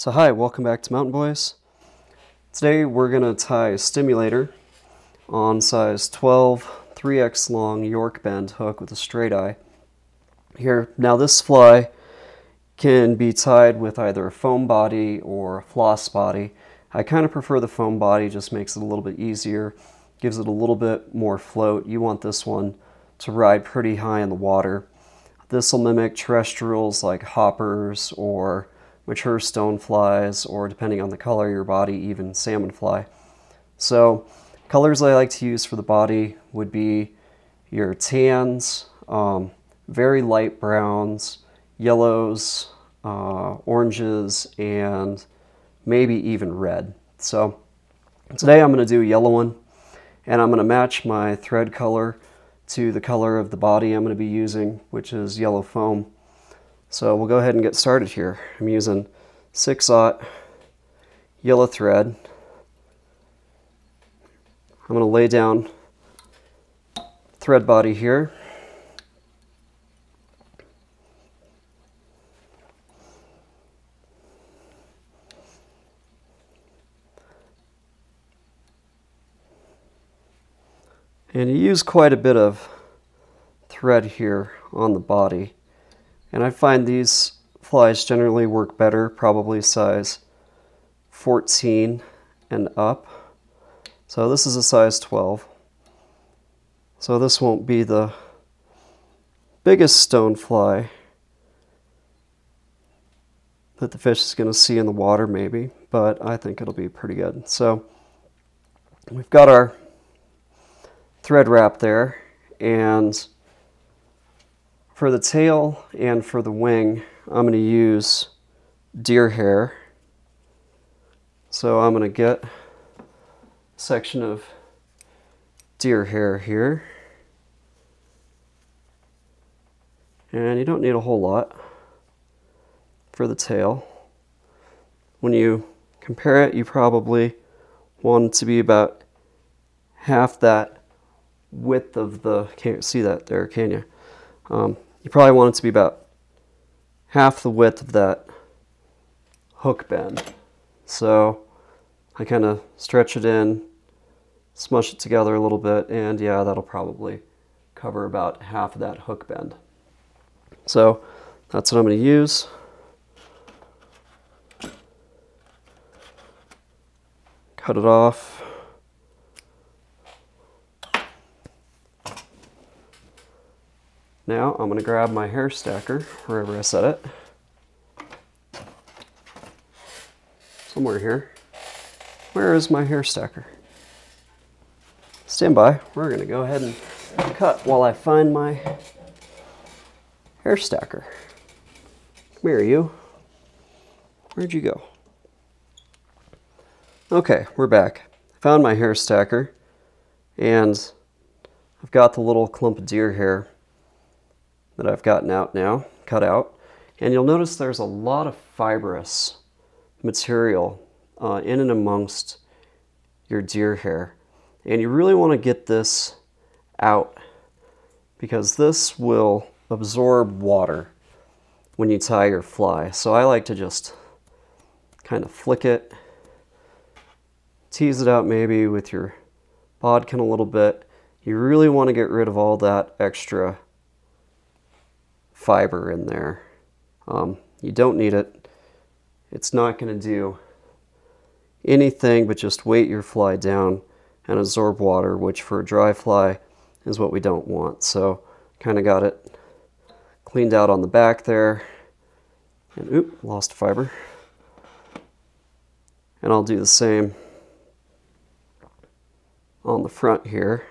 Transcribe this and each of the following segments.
So hi, welcome back to Mountain Boys. Today we're going to tie a stimulator on size 12 3x long York bend hook with a straight eye. Here, now this fly can be tied with either a foam body or a floss body. I kind of prefer the foam body, just makes it a little bit easier, gives it a little bit more float. You want this one to ride pretty high in the water. This will mimic terrestrials like hoppers or mature stoneflies, or depending on the color of your body, even salmon fly. So colors I like to use for the body would be your tans, um, very light browns, yellows, uh, oranges, and maybe even red. So today I'm going to do a yellow one, and I'm going to match my thread color to the color of the body I'm going to be using, which is yellow foam. So we'll go ahead and get started here. I'm using 6-aught yellow thread. I'm going to lay down thread body here. And you use quite a bit of thread here on the body. And I find these flies generally work better, probably size 14 and up. So this is a size 12. So this won't be the biggest stone fly that the fish is going to see in the water maybe, but I think it'll be pretty good. So we've got our thread wrap there and for the tail and for the wing I'm going to use deer hair. So I'm going to get a section of deer hair here. And you don't need a whole lot for the tail. When you compare it, you probably want it to be about half that width of the, can't see that there, can you? Um, you probably want it to be about half the width of that hook bend. So I kind of stretch it in, smush it together a little bit, and yeah, that'll probably cover about half of that hook bend. So that's what I'm going to use. Cut it off. Now I'm going to grab my hair stacker, wherever I set it. Somewhere here. Where is my hair stacker? Stand by. We're going to go ahead and cut while I find my hair stacker. Come here, you. Where'd you go? Okay, we're back. Found my hair stacker, and I've got the little clump of deer hair that I've gotten out now, cut out. And you'll notice there's a lot of fibrous material uh, in and amongst your deer hair. And you really want to get this out because this will absorb water when you tie your fly. So I like to just kind of flick it, tease it out maybe with your bodkin a little bit. You really want to get rid of all that extra fiber in there. Um, you don't need it. It's not going to do anything but just weight your fly down and absorb water, which for a dry fly is what we don't want. So kind of got it cleaned out on the back there. And oop, lost fiber. And I'll do the same on the front here.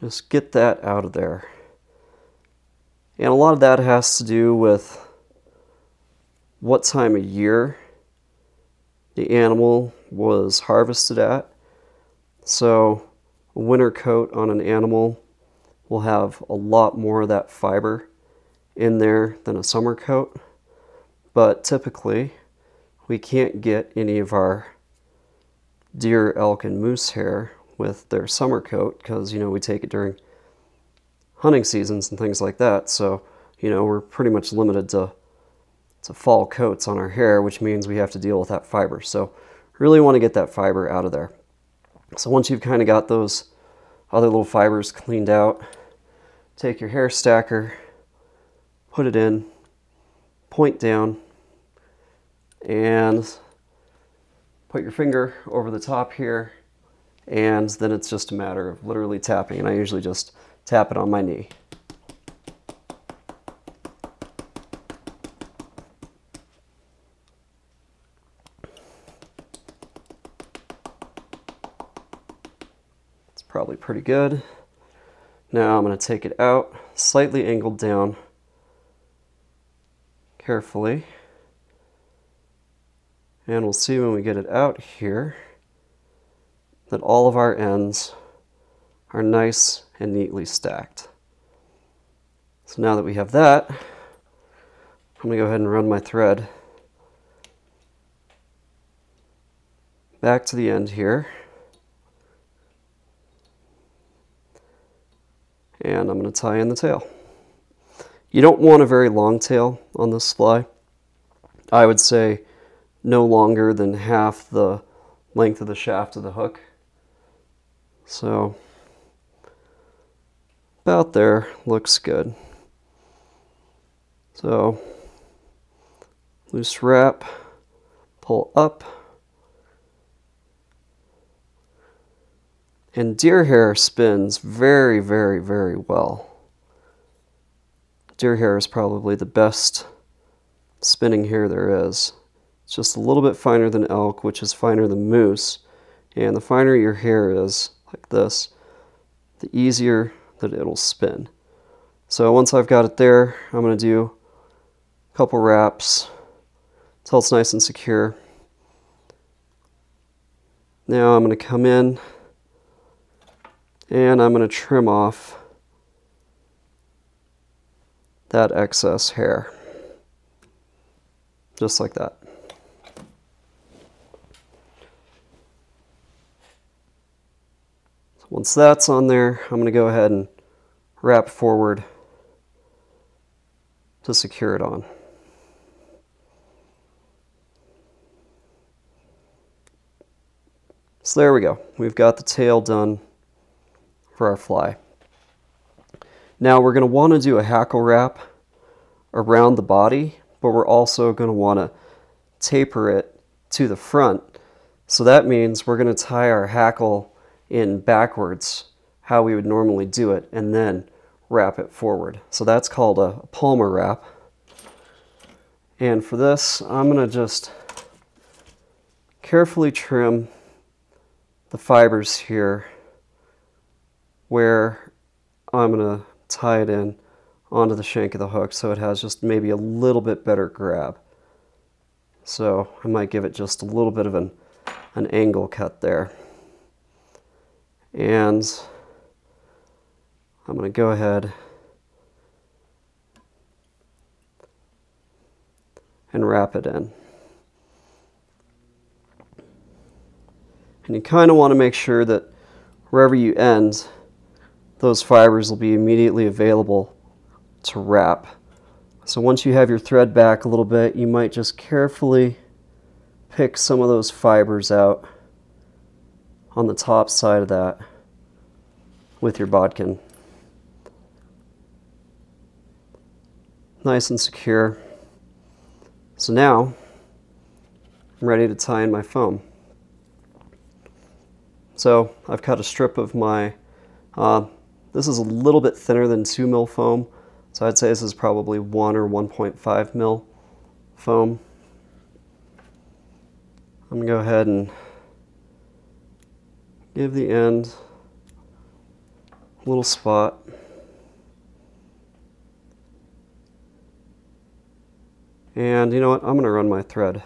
Just get that out of there. And a lot of that has to do with what time of year the animal was harvested at. So, a winter coat on an animal will have a lot more of that fiber in there than a summer coat. But typically, we can't get any of our deer, elk, and moose hair with their summer coat because, you know, we take it during hunting seasons and things like that. So, you know, we're pretty much limited to to fall coats on our hair, which means we have to deal with that fiber. So really want to get that fiber out of there. So once you've kind of got those other little fibers cleaned out, take your hair stacker, put it in, point down, and put your finger over the top here, and then it's just a matter of literally tapping, and I usually just tap it on my knee. It's probably pretty good. Now I'm going to take it out, slightly angled down, carefully. And we'll see when we get it out here that all of our ends are nice and neatly stacked. So now that we have that, I'm to go ahead and run my thread back to the end here. and I'm going to tie in the tail. You don't want a very long tail on this fly. I would say no longer than half the length of the shaft of the hook. So about there looks good. So loose wrap, pull up, And deer hair spins very, very, very well. Deer hair is probably the best spinning hair there is. It's just a little bit finer than elk, which is finer than moose. And the finer your hair is, like this, the easier that it'll spin. So once I've got it there, I'm going to do a couple wraps until it's nice and secure. Now I'm going to come in and I'm going to trim off that excess hair. Just like that. Once that's on there, I'm going to go ahead and wrap forward to secure it on. So there we go. We've got the tail done for our fly. Now we're going to want to do a hackle wrap around the body, but we're also going to want to taper it to the front. So that means we're going to tie our hackle in backwards, how we would normally do it, and then wrap it forward. So that's called a Palmer wrap. And for this, I'm going to just carefully trim the fibers here where I'm going to tie it in onto the shank of the hook so it has just maybe a little bit better grab. So I might give it just a little bit of an, an angle cut there. And I'm going to go ahead and wrap it in. And you kind of want to make sure that wherever you end, those fibers will be immediately available to wrap. So once you have your thread back a little bit, you might just carefully pick some of those fibers out on the top side of that with your bodkin. Nice and secure. So now I'm ready to tie in my foam. So I've cut a strip of my uh, this is a little bit thinner than 2 mil foam, so I'd say this is probably 1 or 1.5 mil foam. I'm going to go ahead and give the end little spot. And you know what, I'm going to run my thread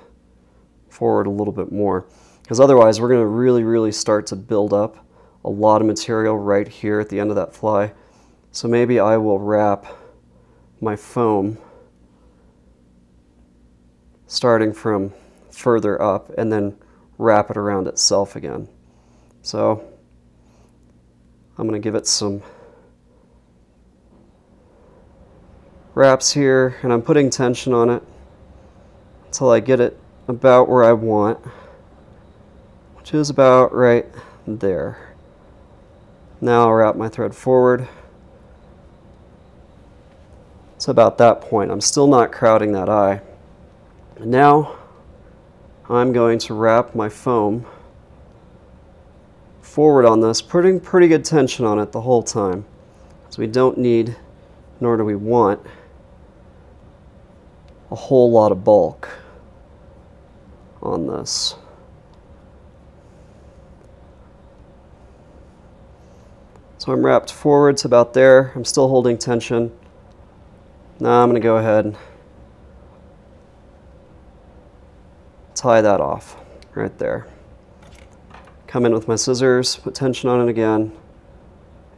forward a little bit more because otherwise we're going to really, really start to build up a lot of material right here at the end of that fly. So maybe I will wrap my foam starting from further up and then wrap it around itself again. So I'm going to give it some wraps here and I'm putting tension on it until I get it about where I want, which is about right there. Now I'll wrap my thread forward. It's about that point. I'm still not crowding that eye. And now I'm going to wrap my foam forward on this, putting pretty good tension on it the whole time. So we don't need, nor do we want, a whole lot of bulk on this. So I'm wrapped forward to about there. I'm still holding tension. Now I'm going to go ahead and tie that off right there. Come in with my scissors, put tension on it again,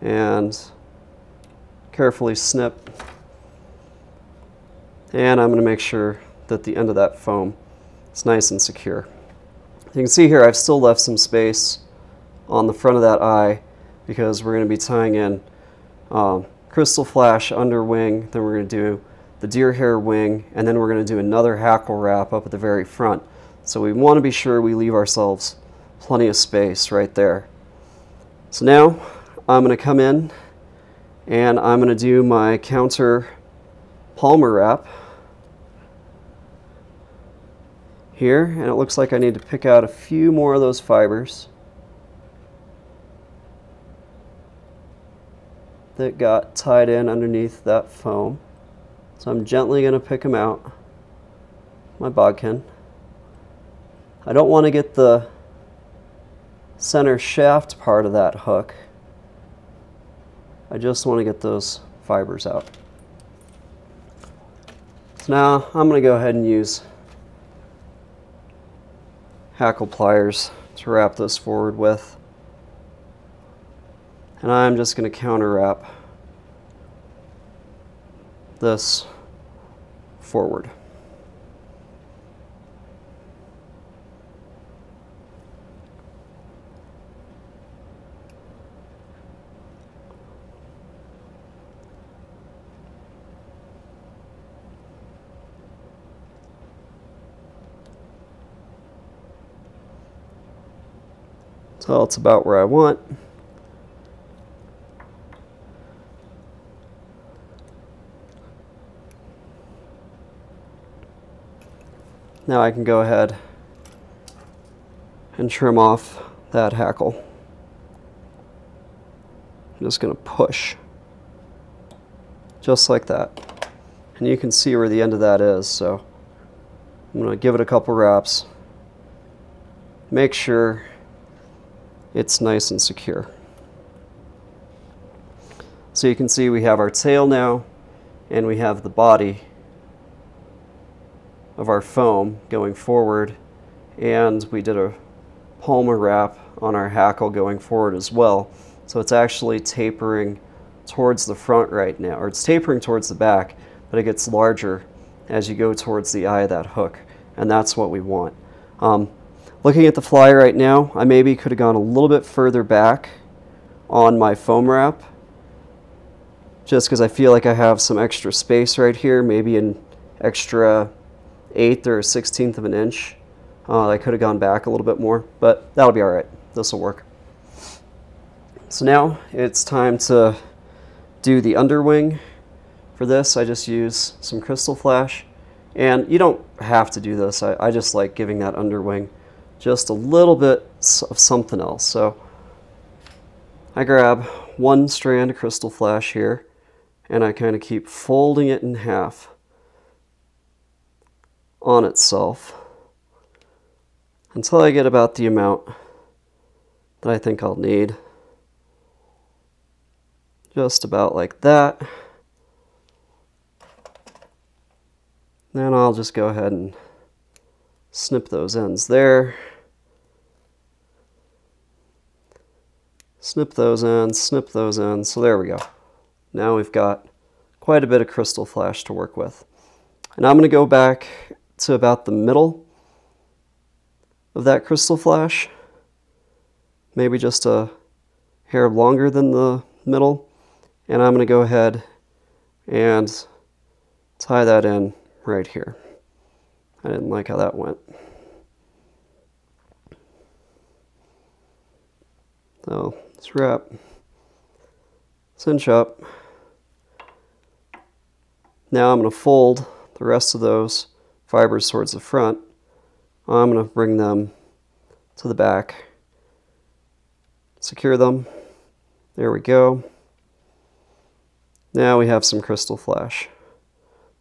and carefully snip. And I'm going to make sure that the end of that foam is nice and secure. You can see here I've still left some space on the front of that eye because we're going to be tying in um, crystal flash under wing, then we're going to do the deer hair wing, and then we're going to do another hackle wrap up at the very front. So we want to be sure we leave ourselves plenty of space right there. So now I'm going to come in and I'm going to do my counter Palmer wrap here and it looks like I need to pick out a few more of those fibers that got tied in underneath that foam. So I'm gently going to pick them out, my bodkin. I don't want to get the center shaft part of that hook. I just want to get those fibers out. So now I'm going to go ahead and use hackle pliers to wrap this forward with. And I'm just going to counter wrap this forward. So it's about where I want. Now I can go ahead and trim off that hackle. I'm just going to push just like that. And you can see where the end of that is, so I'm going to give it a couple wraps. Make sure it's nice and secure. So you can see we have our tail now and we have the body of our foam going forward and we did a Palmer wrap on our hackle going forward as well. So it's actually tapering towards the front right now, or it's tapering towards the back, but it gets larger as you go towards the eye of that hook, and that's what we want. Um, Looking at the fly right now, I maybe could have gone a little bit further back on my foam wrap just because I feel like I have some extra space right here, maybe an extra eighth or a sixteenth of an inch. Uh, I could have gone back a little bit more, but that'll be all right. This will work. So now it's time to do the underwing. For this, I just use some crystal flash. And you don't have to do this. I, I just like giving that underwing just a little bit of something else. So I grab one strand of crystal flash here and I kind of keep folding it in half on itself until I get about the amount that I think I'll need. Just about like that. Then I'll just go ahead and snip those ends there. Snip those ends, snip those ends. So there we go. Now we've got quite a bit of crystal flash to work with. And I'm going to go back to about the middle of that crystal flash. Maybe just a hair longer than the middle. And I'm going to go ahead and tie that in right here. I didn't like how that went. So let's wrap, cinch up. Now I'm going to fold the rest of those fibers towards the front. I'm going to bring them to the back, secure them. There we go. Now we have some crystal flash.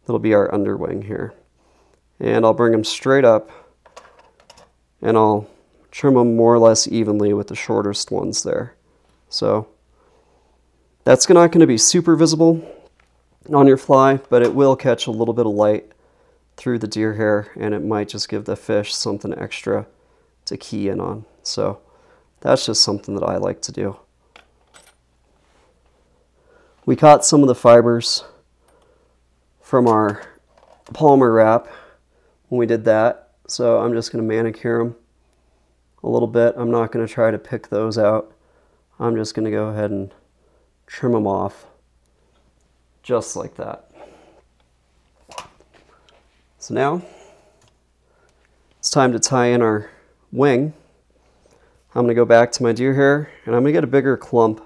That'll be our underwing here. And I'll bring them straight up and I'll trim them more or less evenly with the shortest ones there. So that's not going to be super visible on your fly, but it will catch a little bit of light through the deer hair and it might just give the fish something extra to key in on. So that's just something that I like to do. We caught some of the fibers from our Palmer wrap when we did that. So I'm just going to manicure them a little bit. I'm not going to try to pick those out. I'm just going to go ahead and trim them off just like that. So now it's time to tie in our wing. I'm going to go back to my deer hair and I'm going to get a bigger clump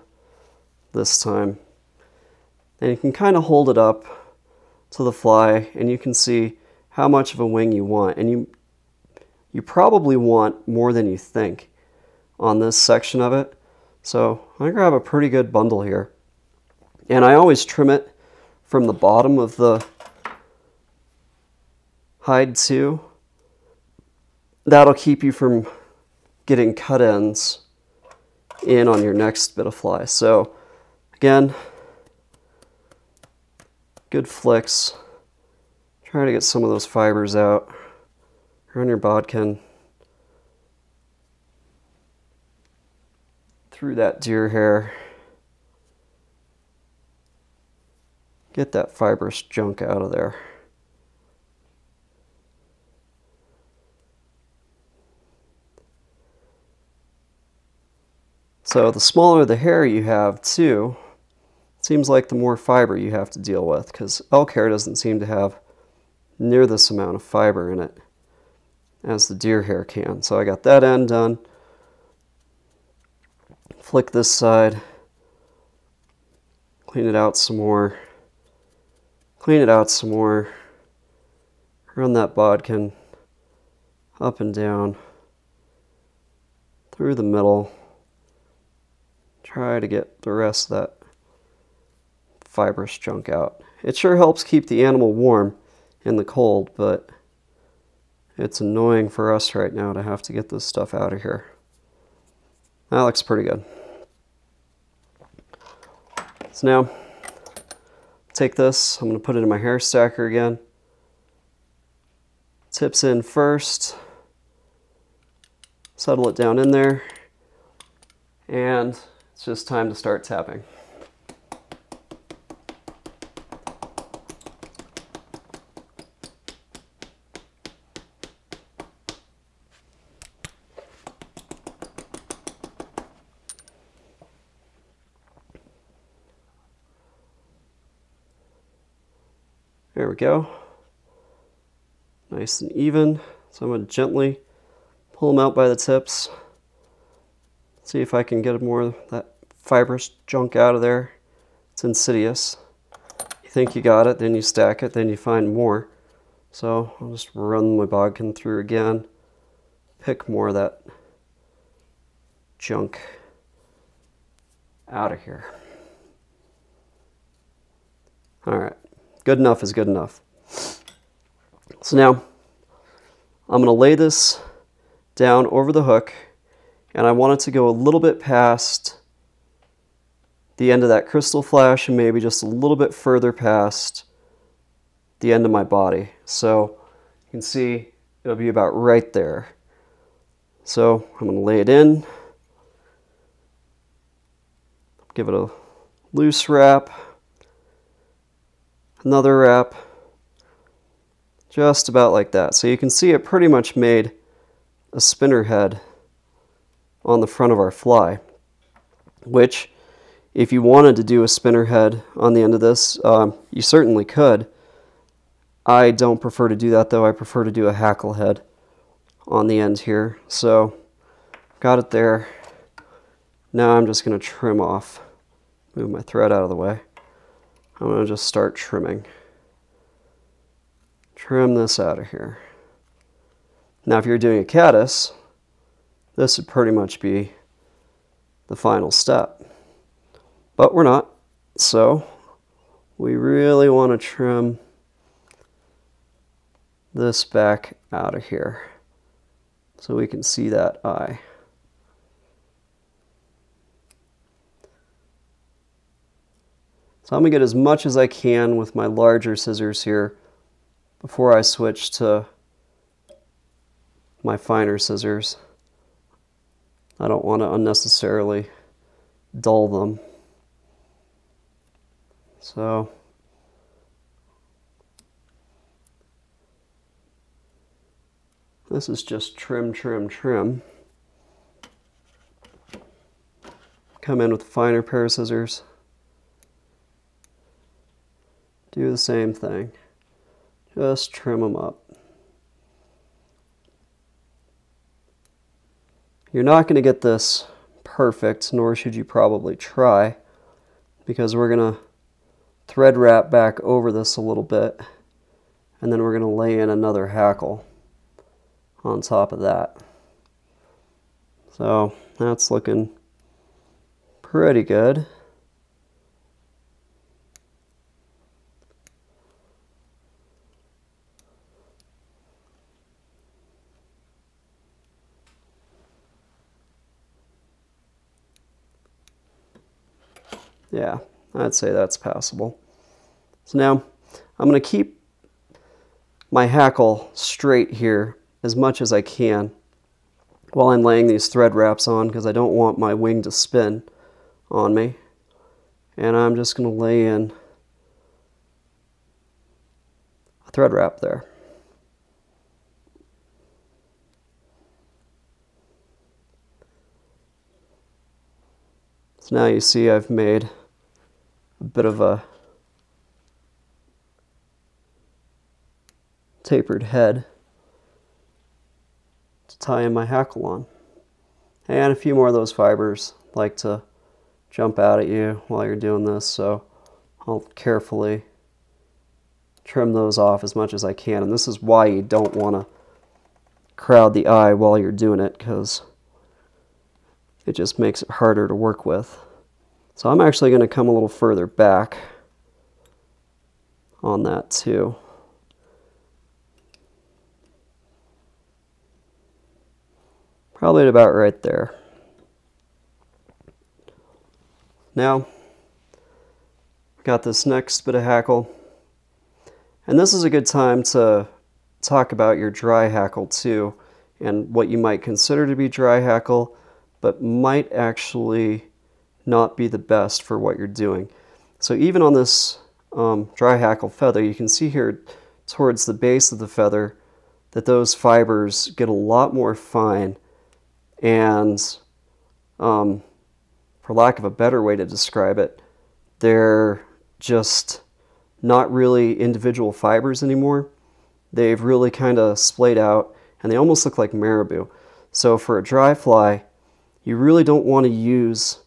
this time. And you can kind of hold it up to the fly and you can see how much of a wing you want. And you, you probably want more than you think on this section of it. So I grab a pretty good bundle here. And I always trim it from the bottom of the hide too. That'll keep you from getting cut ends in on your next bit of fly. So again, good flicks. Try to get some of those fibers out. Run your bodkin through that deer hair. Get that fibrous junk out of there. So the smaller the hair you have too, seems like the more fiber you have to deal with because elk hair doesn't seem to have near this amount of fiber in it as the deer hair can. So I got that end done. Flick this side. Clean it out some more. Clean it out some more. Run that bodkin up and down through the middle. Try to get the rest of that fibrous junk out. It sure helps keep the animal warm in the cold, but it's annoying for us right now to have to get this stuff out of here. That looks pretty good. So now, take this, I'm to put it in my hair stacker again. Tips in first, settle it down in there, and it's just time to start tapping. There we go. Nice and even. So I'm going to gently pull them out by the tips. See if I can get more of that fibrous junk out of there. It's insidious. You think you got it, then you stack it, then you find more. So I'll just run my bodkin through again. Pick more of that junk out of here. All right. Good enough is good enough. So now I'm going to lay this down over the hook and I want it to go a little bit past the end of that crystal flash and maybe just a little bit further past the end of my body. So you can see it'll be about right there. So I'm going to lay it in, give it a loose wrap another wrap, just about like that. So you can see it pretty much made a spinner head on the front of our fly, which if you wanted to do a spinner head on the end of this, um, you certainly could. I don't prefer to do that though. I prefer to do a hackle head on the end here. So got it there. Now I'm just going to trim off. Move my thread out of the way. I'm going to just start trimming. Trim this out of here. Now if you're doing a caddis, this would pretty much be the final step. But we're not, so we really want to trim this back out of here so we can see that eye. So I'm going to get as much as I can with my larger scissors here before I switch to my finer scissors. I don't want to unnecessarily dull them. So this is just trim, trim, trim. Come in with a finer pair of scissors. Do the same thing. Just trim them up. You're not going to get this perfect, nor should you probably try, because we're going to thread wrap back over this a little bit, and then we're going to lay in another hackle on top of that. So that's looking pretty good. Yeah, I'd say that's passable. So now I'm going to keep my hackle straight here as much as I can while I'm laying these thread wraps on because I don't want my wing to spin on me. And I'm just going to lay in a thread wrap there. So now you see I've made a bit of a tapered head to tie in my hackle on. And a few more of those fibers like to jump out at you while you're doing this, so I'll carefully trim those off as much as I can. And this is why you don't want to crowd the eye while you're doing it, because it just makes it harder to work with. So I'm actually going to come a little further back on that too. Probably about right there. Now, got this next bit of hackle. And this is a good time to talk about your dry hackle too, and what you might consider to be dry hackle, but might actually not be the best for what you're doing. So even on this um, dry hackle feather, you can see here towards the base of the feather that those fibers get a lot more fine and um, for lack of a better way to describe it, they're just not really individual fibers anymore. They've really kind of splayed out and they almost look like marabou. So for a dry fly, you really don't want to use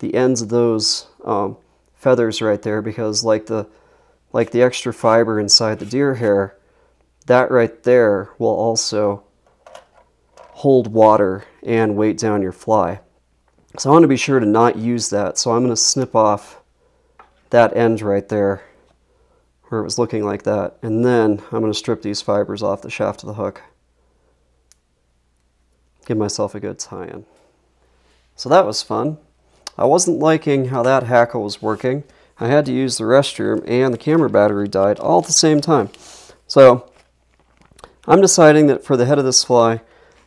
the ends of those um, feathers right there because like the like the extra fiber inside the deer hair, that right there will also hold water and weight down your fly. So I want to be sure to not use that. So I'm going to snip off that end right there where it was looking like that. And then I'm going to strip these fibers off the shaft of the hook. Give myself a good tie-in. So that was fun. I wasn't liking how that hackle was working. I had to use the restroom and the camera battery died all at the same time. So I'm deciding that for the head of this fly,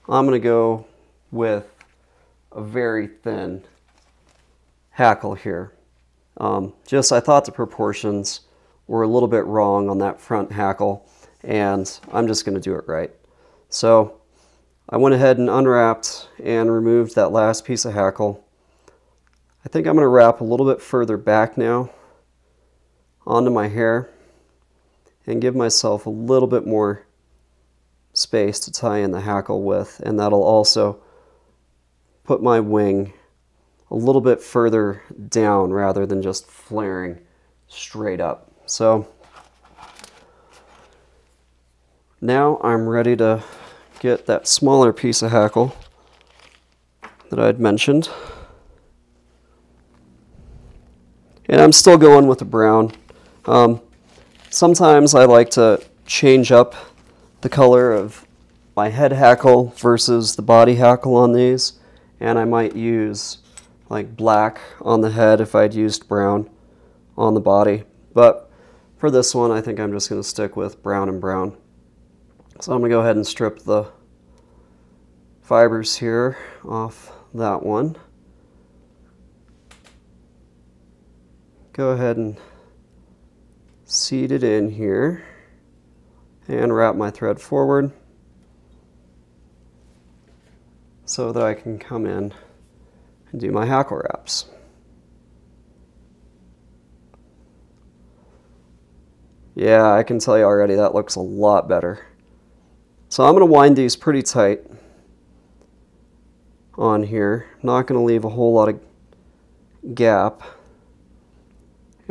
I'm going to go with a very thin hackle here. Um, just I thought the proportions were a little bit wrong on that front hackle and I'm just going to do it right. So I went ahead and unwrapped and removed that last piece of hackle I think I'm going to wrap a little bit further back now onto my hair. and give myself a little bit more space to tie in the hackle with and that'll also put my wing a little bit further down rather than just flaring straight up. So now I'm ready to get that smaller piece of hackle that I'd mentioned. And I'm still going with the brown. Um, sometimes I like to change up the color of my head hackle versus the body hackle on these. And I might use like black on the head if I'd used brown on the body. But for this one, I think I'm just going to stick with brown and brown. So I'm going to go ahead and strip the fibers here off that one. Go ahead and seat it in here and wrap my thread forward so that I can come in and do my hackle wraps. Yeah, I can tell you already that looks a lot better. So I'm going to wind these pretty tight on here. Not going to leave a whole lot of gap.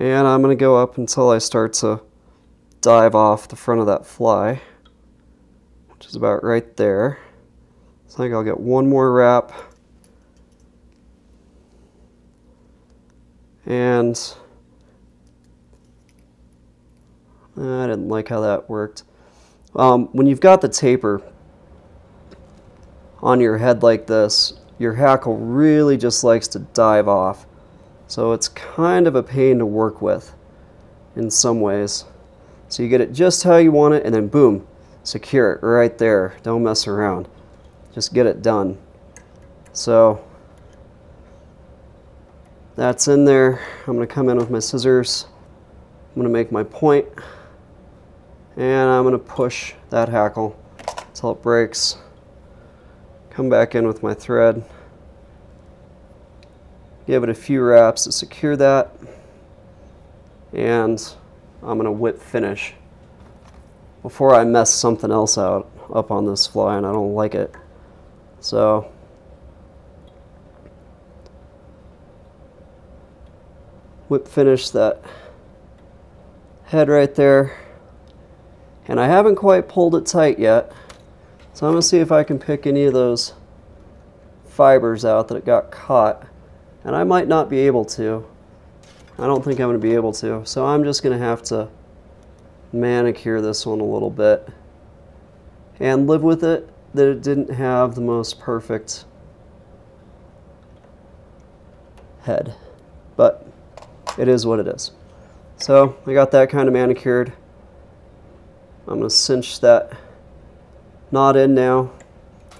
And I'm going to go up until I start to dive off the front of that fly, which is about right there. So I think I'll get one more wrap. And I didn't like how that worked. Um, when you've got the taper on your head like this, your hackle really just likes to dive off. So it's kind of a pain to work with in some ways. So you get it just how you want it and then boom, secure it right there. Don't mess around. Just get it done. So that's in there. I'm to come in with my scissors. I'm to make my point and I'm going to push that hackle until it breaks. Come back in with my thread. Give it a few wraps to secure that and I'm going to whip finish before I mess something else out up on this fly and I don't like it. So whip finish that head right there. And I haven't quite pulled it tight yet. So I'm to see if I can pick any of those fibers out that it got caught. And I might not be able to. I don't think I'm going to be able to. So I'm just going to have to manicure this one a little bit and live with it that it didn't have the most perfect head. But it is what it is. So I got that kind of manicured. I'm going to cinch that knot in now.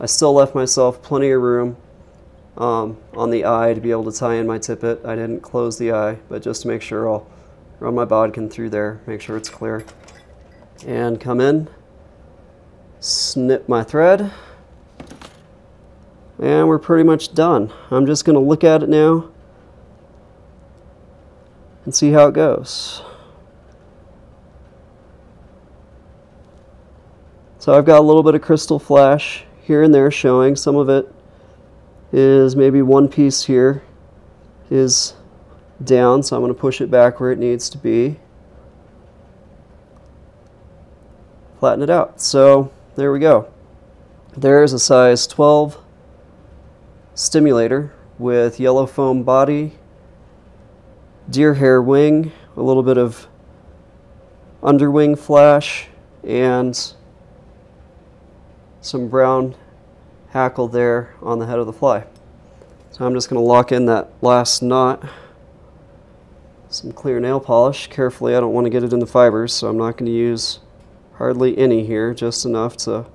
I still left myself plenty of room um, on the eye to be able to tie in my tippet. I didn't close the eye, but just to make sure I'll run my bodkin through there, make sure it's clear. And come in, snip my thread, and we're pretty much done. I'm just going to look at it now and see how it goes. So I've got a little bit of crystal flash here and there showing. Some of it is maybe one piece here is down, so I'm going to push it back where it needs to be. Flatten it out. So there we go. There's a size 12 stimulator with yellow foam body, deer hair wing, a little bit of underwing flash, and some brown hackle there on the head of the fly. So I'm just going to lock in that last knot. Some clear nail polish. Carefully, I don't want to get it in the fibers, so I'm not going to use hardly any here, just enough to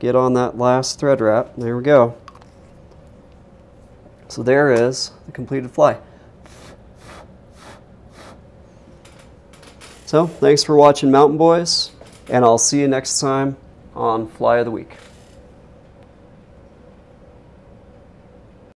get on that last thread wrap. There we go. So there is the completed fly. So thanks for watching Mountain Boys, and I'll see you next time on Fly of the Week.